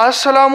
असलम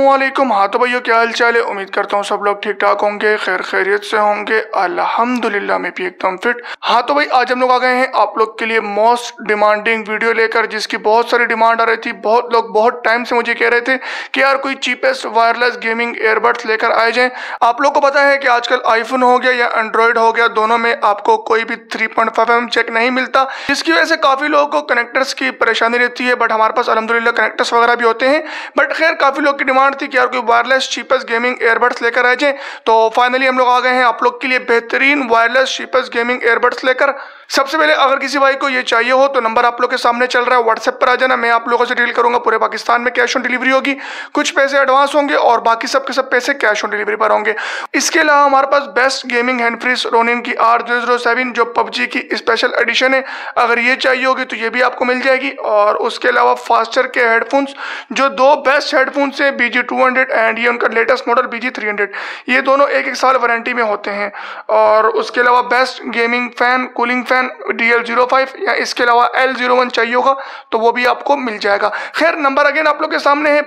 हाँ तो भैया क्या हाल चाल है? उम्मीद करता हूँ सब लोग ठीक ठाक होंगे खैर खैरियत से होंगे। अल्हम्दुलिल्लाह, मैं भी एकदम फिट। हाँ तो भाई, आज हम लोग आ गए हैं आप लोग के लिए मोस्ट डिमांडिंग वीडियो लेकर, जिसकी बहुत सारी डिमांड आ रही थी। बहुत लोग बहुत टाइम से मुझे कह रहे थे कि यार, कोई चीपेस्ट वायरलेस गेमिंग एयरबड्स लेकर आए जाए। आप लोग को पता है कि आजकल आईफोन हो गया या एंड्रॉयड हो गया, दोनों में आपको कोई भी थ्री पॉइंट चेक नहीं मिलता, जिसकी वजह से काफ़ी लोगों को कनेक्टर्स की परेशानी रहती है बट हमारे पास अलहमदिल्ला कनेक्टर्स वगैरह भी होते हैं। बट खैर, काफ़ी लोग की डिमांड थी कि यार कोई वायरलेस चीपेस्ट गेमिंग एयरबड्स लेकर आ जाए। तो फाइनली हम लोग आ गए हैं आप लोग के लिए बेहतरीन वायरलेस चीपेस्ट गेमिंग एयरबड्स लेकर। सबसे पहले अगर किसी भाई को ये चाहिए हो तो नंबर आप लोग के सामने चल रहा है। व्हाट्सएप पर आ जाना, मैं आप लोगों से डील करूँगा। पूरे पाकिस्तान में कैश ऑन डिलीवरी होगी। कुछ पैसे एडवांस होंगे और बाकी सब के सब पैसे कैश ऑन डिलीवरी पर होंगे। इसके अलावा हमारे पास best gaming hand free Ronin की आर ज़ीरो ज़ीरो सेवन जो पबजी की स्पेशल एडिशन है, अगर ये चाहिए होगी तो ये भी आपको मिल जाएगी। और उसके अलावा फास्टर के हेडफोन्स जो दो बेस्ट हेडफोन्स से B G two hundred and ये उनका latest model B G three hundred ये दोनों एक एक साल वारंटी में होते हैं। और उसके अलावा best gaming fan cooling fan D L zero five या इसके अलावा एल ज़ीरो वन चाहिए होगा तो वो भी आपको मिल जाएगा। खैर नंबर अगेन आप लोग के सामने है।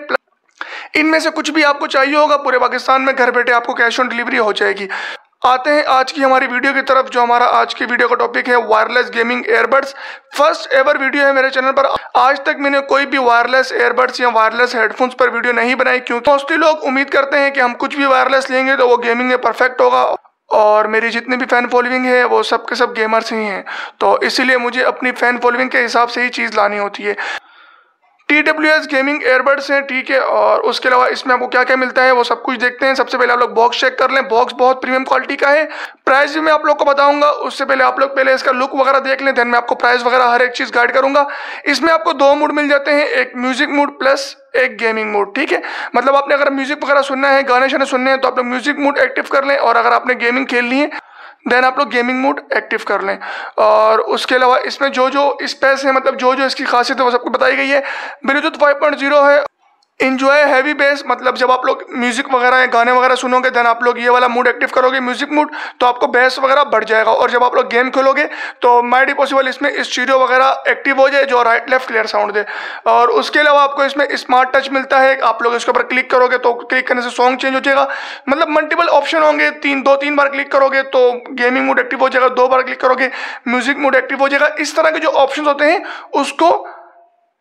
इनमें से कुछ भी आपको चाहिए होगा, पूरे पाकिस्तान में घर बैठे आपको कैश ऑन डिलीवरी हो जाएगी। आते हैं आज की हमारी वीडियो की तरफ़, जो हमारा आज की वीडियो का टॉपिक है wireless gaming earbuds first ever video है मेरे चैनल पर। आज तक मैंने कोई भी वायरलेस एयरबड्स या वायरलेस हेडफोन्स पर वीडियो नहीं बनाई, क्योंकि मोस्टली लोग उम्मीद करते हैं कि हम कुछ भी वायरलेस लेंगे तो वो गेमिंग में परफेक्ट होगा। और मेरी जितनी भी फ़ैन फॉलोइंग है, वो सब के सब गेमर्स ही हैं। तो इसीलिए मुझे अपनी फ़ैन फॉलोइंग के हिसाब से ही चीज़ लानी होती है। T W S gaming airbuds हैं, ठीक है, और उसके अलावा इसमें आपको क्या क्या मिलता है, वो सब कुछ देखते हैं। सबसे पहले आप लोग बॉक्स चेक कर लें। बॉक्स बहुत प्रीमियम क्वालिटी का है। प्राइस भी मैं आप लोग को बताऊँगा। उससे पहले आप लोग पहले इसका लुक वगैरह देख लें देन मैं आपको प्राइस वगैरह हर एक चीज़ गाइड करूँगा। इसमें आपको दो मूड मिल जाते हैं, एक म्यूज़िक मूड प्लस एक गेमिंग मूड ठीक है? मतलब आपने अगर म्यूज़िक वगैरह सुनना है, गाने शाने सुनने हैं तो आप लोग म्यूज़िक मूड एक्टिव कर लें, और अगर आपने गेमिंग खेलनी है देन आप लोग गेमिंग मोड एक्टिव कर लें। और उसके अलावा इसमें जो जो स्पेस है मतलब जो जो इसकी खासियत है, वो सबको बताई गई है। ब्लूटूथ 5.0 है। इन्जॉय हैवी बेस मतलब जब आप लोग म्यूज़िक वगैरह या गाने वगैरह सुनोगे देन आप लोग ये वाला मूड एक्टिव करोगे म्यूज़िक मूड तो आपको बेस वगैरह बढ़ जाएगा। और जब आप लोग गेम खेलोगे तो माइडी पॉसिबल इसमें स्टीरियो वगैरह एक्टिव हो जाए, जो राइट लेफ़्ट क्लियर साउंड दे। और उसके अलावा आपको इसमें स्मार्ट टच मिलता है, आप लोग इसके ऊपर क्लिक करोगे तो क्लिक करने से सॉन्ग चेंज हो जाएगा। मतलब मल्टीपल ऑप्शन होंगे, तीन, दो, तीन बार क्लिक करोगे तो गेमिंग मूड एक्टिव हो जाएगा, दो बार क्लिक करोगे म्यूज़िक मूड एक्टिव हो जाएगा। इस तरह के जो ऑप्शन होते हैं, उसको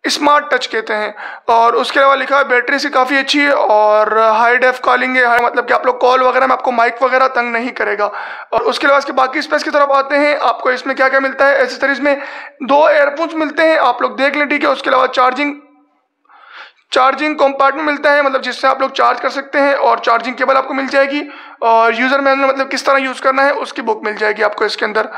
स्मार्ट टच कहते हैं। और उसके अलावा लिखा है, बैटरी से काफ़ी अच्छी है और हाई डेफ कॉलिंग है मतलब कि आप लोग कॉल वगैरह में आपको माइक वगैरह तंग नहीं करेगा। और उसके अलावा इसके बाकी स्पेस की तरफ़ आते हैं, आपको इसमें क्या क्या मिलता है? एसेसरीज में दो एयरफोन्स मिलते हैं, आप लोग देख लें, ठीक है। उसके अलावा चार्जिंग चार्जिंग कंपार्टमेंट मिलता है मतलब जिससे आप लोग चार्ज कर सकते हैं और चार्जिंग केबल आपको मिल जाएगी। और यूज़र मैनुअल मतलब किस तरह यूज़ करना है, उसकी बुक मिल जाएगी आपको इसके अंदर।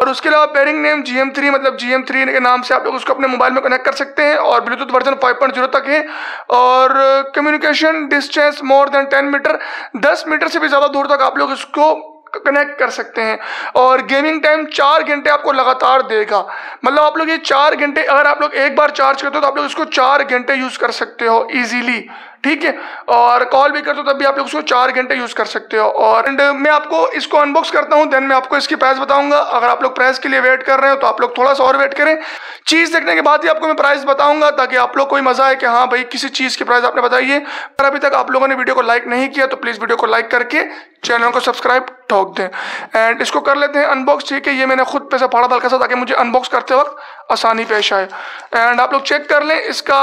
और उसके अलावा pairing name G M three मतलब जी एम थ्री के नाम से आप लोग उसको अपने मोबाइल में कनेक्ट कर सकते हैं और Bluetooth version five point zero तक है। और communication distance more than ten metre दस मीटर से भी ज़्यादा दूर तक आप लोग इसको कनेक्ट कर सकते हैं। और गेमिंग टाइम चार घंटे आपको लगातार देगा। मतलब आप लोग ये चार घंटे, अगर आप लोग एक बार चार्ज करते हो तो आप लोग इसको चार घंटे यूज़ कर सकते हो इजीली ठीक है? और कॉल भी करते हो, तब भी आप लोग उसको चार घंटे यूज़ कर सकते हो। और एंड मैं आपको इसको अनबॉक्स करता हूँ देन मैं आपको इसकी प्राइस बताऊँगा। अगर आप लोग प्राइस के लिए वेट कर रहे हो तो आप लोग थोड़ा सा और वेट करें। चीज़ देखने के बाद ही आपको मैं प्राइस बताऊँगा, ताकि आप लोग कोई मज़ा आए कि हाँ भाई, किसी चीज़ की प्राइस आपने है। अगर अभी तक आप लोगों ने वीडियो को लाइक नहीं किया तो प्लीज़ वीडियो को लाइक करके चैनल को सब्सक्राइब ठोक दें। एंड इसको कर लेते हैं अनबॉक्स ठीक है? ये मैंने खुद पैसा फाड़ा हल्का सा ताकि मुझे अनबॉक्स करते वक्त आसानी पेश आए। एंड आप लोग चेक कर लें, इसका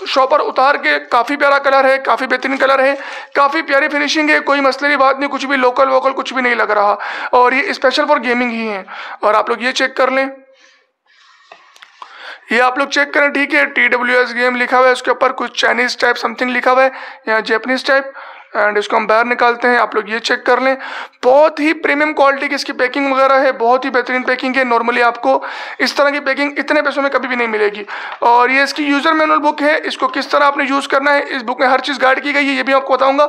शॉपर उतार के काफ़ी प्यारा कलर है, काफ़ी बेहतरीन कलर है, काफ़ी प्यारी फिनिशिंग है, कोई मसले की बात नहीं, कुछ भी लोकल वोकल कुछ भी नहीं लग रहा। और ये स्पेशल फॉर गेमिंग ही है। और आप लोग ये चेक कर लें। ये आप लोग चेक करें, ठीक है टी डब्ल्यू एस गेम लिखा हुआ है, उसके ऊपर कुछ चाइनीज़ टाइप समथिंग लिखा हुआ है, या जैपनीज टाइप एंड इसको हम बाहर निकालते हैं। आप लोग ये चेक कर लें। बहुत ही प्रीमियम क्वालिटी की इसकी पैकिंग वगैरह है। बहुत ही बेहतरीन पैकिंग है। नॉर्मली आपको इस तरह की पैकिंग इतने पैसों में कभी भी नहीं मिलेगी। और ये इसकी यूज़र मैनुअल बुक है। इसको किस तरह आपने यूज़ करना है, इस बुक में हर चीज़ गाइड की गई है, ये भी आपको बताऊँगा।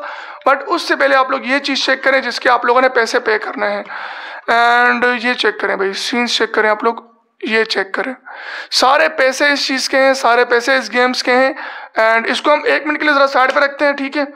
बट उससे पहले आप लोग ये चीज़ चेक करें जिसके आप लोगों ने पैसे पे करने हैं। एंड ये चेक करें भाई। सीन्स चेक करें आप लोग। ये चेक करें। सारे पैसे इस चीज़ के हैं। सारे पैसे इस गेम्स के हैं। एंड इसको हम एक मिनट के लिए ज़रा साइड पर रखते हैं, ठीक है?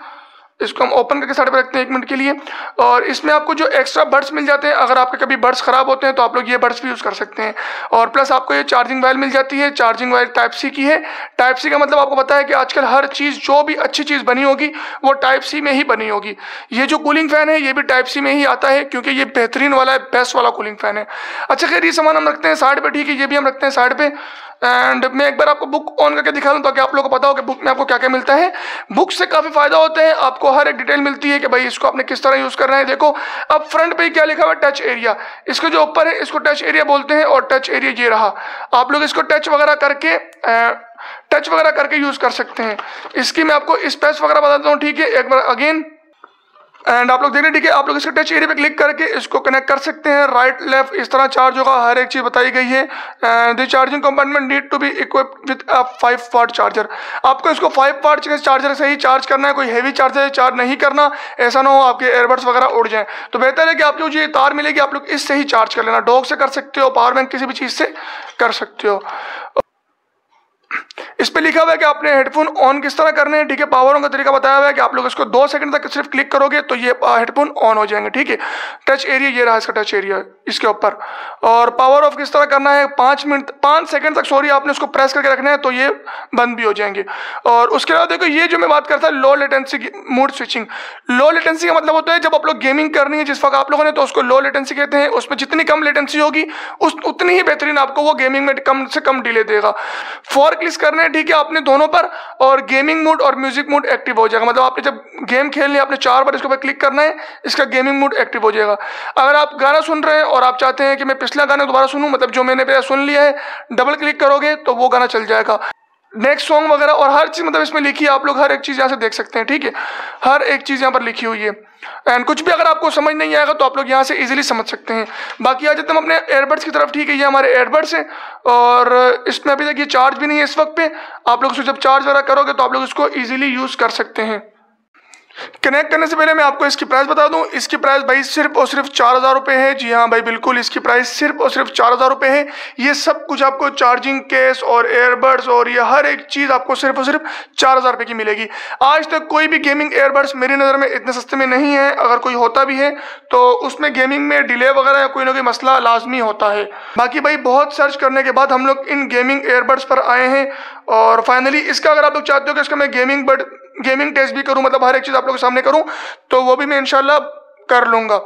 इसको हम ओपन करके साइड पर रखते हैं एक मिनट के लिए। और इसमें आपको जो एक्स्ट्रा बर्ड्स मिल जाते हैं, अगर आपके कभी बर्ड्स ख़राब होते हैं तो आप लोग ये बर्ड्स भी यूज़ कर सकते हैं। और प्लस आपको ये चार्जिंग वायर मिल जाती है। चार्जिंग वायर टाइप सी की है। टाइप सी का मतलब आपको पता है कि आजकल हर चीज़, जो भी अच्छी चीज़ बनी होगी, वो टाइप सी में ही बनी होगी। ये जो कूलिंग फ़ैन है, ये भी टाइप सी में ही आता है, क्योंकि ये बेहतरीन वाला है बेस्ट वाला कूलिंग फ़ैन है। अच्छा खैर, ये सामान हम रखते हैं साइड पर ठीक है? ये भी हम रखते हैं साइड पर एंड मैं एक बार आपको बुक ऑन करके दिखा दूँ, ताकि आप लोगों को पता हो कि बुक में आपको क्या क्या मिलता है। बुक से काफ़ी फ़ायदा होता है, आपको हर एक डिटेल मिलती है कि भाई इसको आपने किस तरह यूज़ करना है। देखो, अब फ्रंट पे क्या लिखा हुआ टच एरिया। इसके जो ऊपर है, इसको टच एरिया बोलते हैं और टच एरिया ये रहा। आप लोग इसको टच वगैरह करके टच वगैरह करके यूज़ कर सकते हैं। इसकी मैं आपको स्पेस वगैरह बताता हूँ, ठीक है? एक बार अगेन एंड आप लोग देख रहे ठीक है आप लोग इसके टच एरिया पे क्लिक करके इसको कनेक्ट कर सकते हैं। राइट लेफ़्ट इस तरह चार्ज होगा। हर एक चीज़ बताई गई है। And the charging compartment need to be equip with a five watt charger आपको इसको फाइव वाट चार्जर से ही चार्ज करना है, कोई हैवी चार्जर चार्ज नहीं करना। ऐसा ना हो आपके एयरबड्स वगैरह उड़ जाए। तो बेहतर है कि आपको जो ये तार मिलेगी, आप लोग इससे ही चार्ज कर लेना। डॉग से कर सकते हो पावर बैंक किसी भी चीज़ से कर सकते हो। इस पर लिखा हुआ है कि आपने हेडफोन ऑन किस तरह करने हैं? ठीक है पावर ऑन का तरीका बताया हुआ है कि आप लोग इसको दो सेकंड तक सिर्फ़ क्लिक करोगे तो ये हेडफोन ऑन हो जाएँगे, ठीक है? टच एरिया ये रहा इसका टच एरिया इसके ऊपर। और पावर ऑफ़ किस तरह करना है? पाँच मिनट, पाँच सेकंड तक सॉरी आपने उसको प्रेस करके रखना है तो ये बंद भी हो जाएँगे। और उसके बाद देखो, ये जो मैं बात करता है low latency mode switching low latency का मतलब होता है, जब आप लोग गेमिंग करनी है, जिस वक्त आप लोगों ने तो उसको लो लेटेंसी कहते हैं। उसमें जितनी कम लेटेंसी होगी, उस, उतनी ही बेहतरीन आपको वो गेमिंग में कम से कम डिले देगा। फोर क्लिक करने ठीक है, आपने दोनों पर, और गेमिंग मूड और म्यूज़िक मूड एक्टिव हो जाएगा। मतलब आपने जब गेम खेलनी है, आपने चार बार इसके ऊपर क्लिक करना है, इसका गेमिंग मूड एक्टिव हो जाएगा। अगर आप गाना सुन रहे हैं और आप चाहते हैं कि मैं पिछला गाना दोबारा सुनूं? मतलब जो मैंने पहले सुन लिया है डबल क्लिक करोगे तो वो गाना चल जाएगा। नेक्स्ट सॉन्ग वगैरह और हर चीज़ मतलब इसमें लिखी है, आप लोग हर एक चीज़ यहाँ से देख सकते हैं, ठीक है? हर एक चीज़ यहाँ पर लिखी हुई है। एंड कुछ भी अगर आपको समझ नहीं आएगा तो आप लोग यहाँ से इजीली समझ सकते हैं। बाकी आ जाते हम अपने एयरबड्स की तरफ़, ठीक है, ये हमारे एयरबड्स हैं, और इसमें अभी तक ये चार्ज भी नहीं है इस वक्त पे। आप लोग उसको जब चार्ज वगैरह करोगे तो आप लोग इसको ईजिली यूज़ कर सकते हैं। कनेक्ट करने से पहले मैं आपको इसकी प्राइस बता दूँ। इसकी प्राइस भाई सिर्फ़ और सिर्फ़ चार हज़ार रुपये है। जी हाँ भाई, बिल्कुल इसकी प्राइस सिर्फ़ और सिर्फ़ चार हज़ार रुपये है। ये सब कुछ आपको चार्जिंग केस और एयरबड्स और ये हर एक चीज़ आपको सिर्फ़ और सिर्फ़ चार हज़ार रुपये की मिलेगी। आज तक कोई भी गेमिंग एयरबड्स मेरी नज़र में इतने सस्ते में नहीं है। अगर कोई होता भी है तो उसमें गेमिंग में डिले वगैरह या कोई ना कोई मसला लाजमी होता है। बाकी भाई, बहुत सर्च करने के बाद हम लोग इन गेमिंग एयरबड्स पर आए हैं। और फाइनली इसका अगर आप लोग चाहते हो कि इसका मैं गेमिंग बड गेमिंग टेस्ट भी करूँ मतलब हर एक चीज़ आप लोगों के सामने करूँ तो वो भी मैं इनशाला कर लूँगा।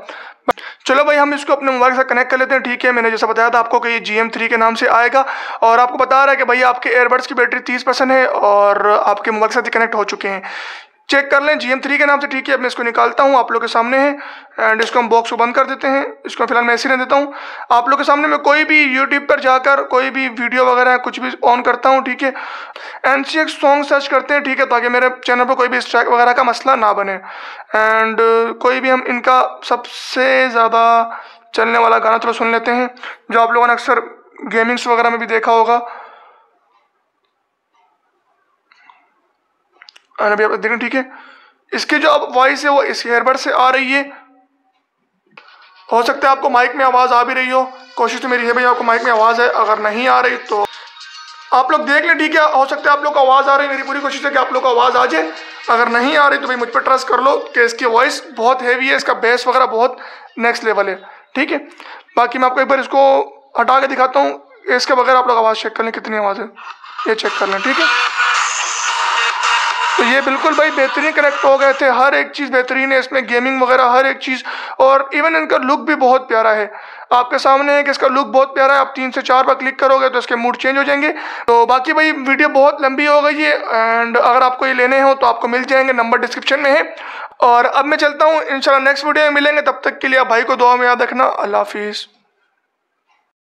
चलो भाई, हम इसको अपने मोबाइल से कनेक्ट कर लेते हैं, ठीक है? मैंने जैसा बताया था आपको कि ये जी एम थ्री के नाम से आएगा, और आपको बता रहा है कि भाई आपके एयरबड्स की बैटरी तीस परसेंट है, और आपके मोबाइल के साथ कनेक्ट हो चुके हैं। चेक कर लें जी एम थ्री के नाम से ठीक है, अब मैं इसको निकालता हूँ, आप लोग के सामने है एंड इसको हम बॉक्स को बंद कर देते हैं, इसको फ़िलहाल मैं ऐसे ही देता हूँ। आप लोग के सामने मैं कोई भी यूट्यूब पर जाकर, कोई भी वीडियो वगैरह, कुछ भी ऑन करता हूँ, ठीक है? एन सी एक सॉन्ग सर्च करते हैं, ठीक है, ताकि मेरे चैनल पर कोई भी स्ट्राइक वगैरह का मसला ना बने। एंड कोई भी हम इनका सबसे ज़्यादा चलने वाला गाना थोड़ा सुन लेते हैं, जो आप लोगों ने अक्सर गेमिंग्स वगैरह में भी देखा होगा। अभी आप देखें ठीक है? इसकी जो अब वॉइस है, वो इस एयरबड से आ रही है। हो सकता है आपको माइक में आवाज़ आ भी रही हो। कोशिश तो मेरी है भाई आपको माइक में आवाज़ है, अगर नहीं आ रही तो। आप लोग देख लें, ठीक है? हो सकता है आप लोग को आवाज़ आ रही है, मेरी पूरी कोशिश है कि आप लोग को आवाज़ आ जाए। अगर नहीं आ रही तो भाई मुझ पर ट्रस्ट कर लो कि इसकी वॉइस बहुत हैवी है, इसका बेस वगैरह बहुत नेक्स्ट लेवल है, ठीक है? बाकी मैं आपको एक बार इसको हटा के दिखाता हूँ। इसके बगैर आप लोग आवाज़ चेक कर लें, कितनी आवाज़ है। ये चेक कर लें, ठीक है? तो ये बिल्कुल भाई बेहतरीन कनेक्ट हो गए थे। हर एक चीज़ बेहतरीन है, इसमें गेमिंग वगैरह, हर एक चीज़। और इवन इनका लुक भी बहुत प्यारा है। आपके सामने है कि इसका लुक बहुत प्यारा है। आप तीन से चार बार क्लिक करोगे तो इसके मूड चेंज हो जाएँगे। तो बाकी भाई वीडियो बहुत लंबी हो गई है एंड अगर आपको ये लेने हो तो आपको मिल जाएँगे। नंबर डिस्क्रिप्शन में है। और अब मैं चलता हूँ। इंशाल्लाह नेक्स्ट वीडियो में मिलेंगे। तब तक के लिए आप भाई को दुआ में याद रखना। अल्लाह हाफिज़।